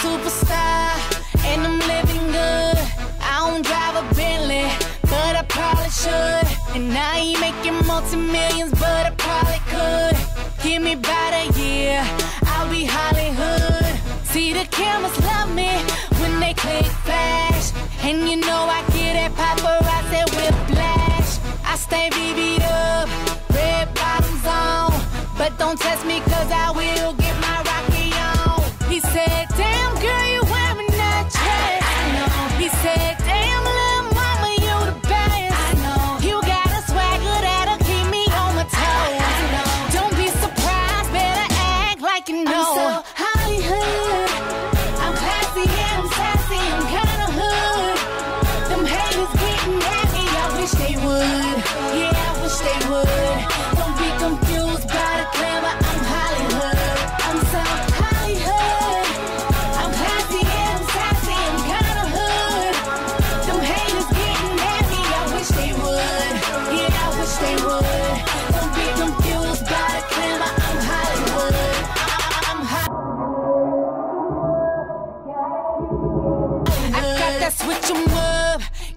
superstar, and I'm living good. I don't drive a Bentley, but I probably should. And I ain't making multi millions, but I probably could. Give me about a year, I'll be Hollywood. See, the cameras love me when they click flash. And you know I get that paparazzi whiplash. I stay BB'd up, red bottoms on. But don't test me, cause I will Them haters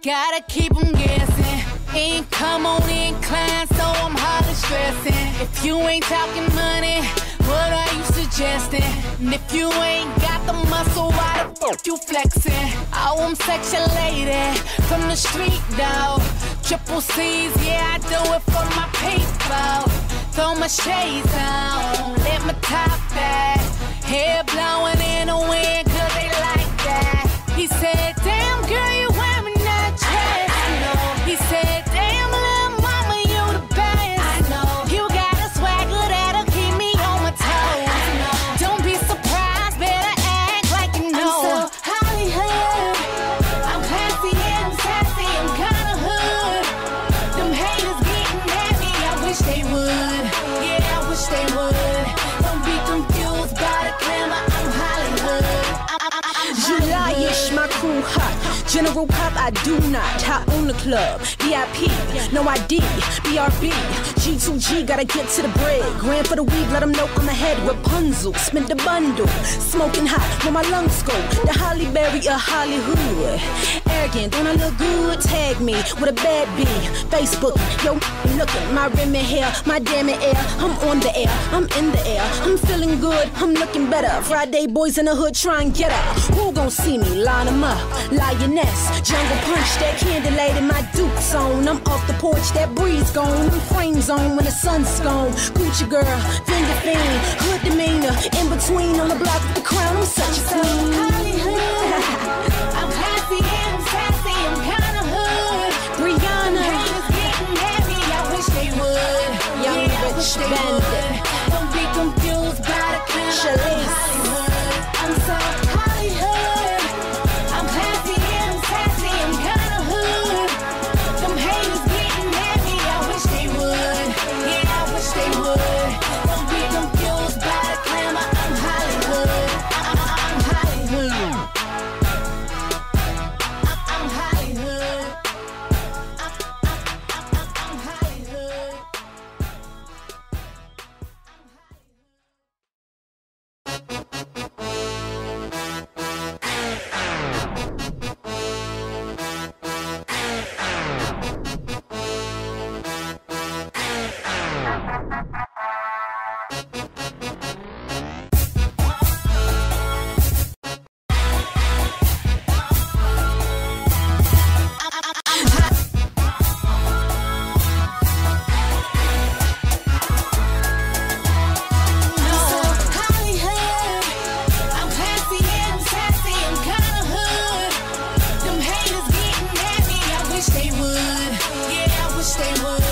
gotta keep keep 'em guessing. Income on incline, so I'm hardly stressing. If you ain't talking money, what are you suggesting? And if you ain't got the muscle, why the fuck you flexing? Oh, I'm a lady from the street, dog. Triple C's, yeah, I do it for my people. Throw my shades on, hot. General Pop, I do not. Hot on the club. VIP, no ID. BRB, G2G, gotta get to the bread. Grand for the weed, let them know I'm ahead. Rapunzel, spin the bundle. Smoking hot, where my lungs go. The Halle Berry of Hollywood. Arrogant, don't I look good? Tag me with a bad B. Facebook, yo, look at My rim and hair, my damn it air. I'm on the air, I'm in the air. I'm feeling good, I'm looking better. Friday boys in the hood try and get up. Who gon' see me? Line 'em up. Lioness, jungle punch, that candy lady, my Duke's on. I'm off the porch, that breeze gone. Them frames on when the sun's gone. Gucci girl, finger fiend, hood demeanor. In between on the block with the crown, I'm such a queen. Bandit. would. wish they would. Yeah, I wish they would.